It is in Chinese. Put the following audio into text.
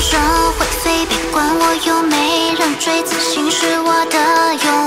说会飞，别管我有没人追，自信是我的勇。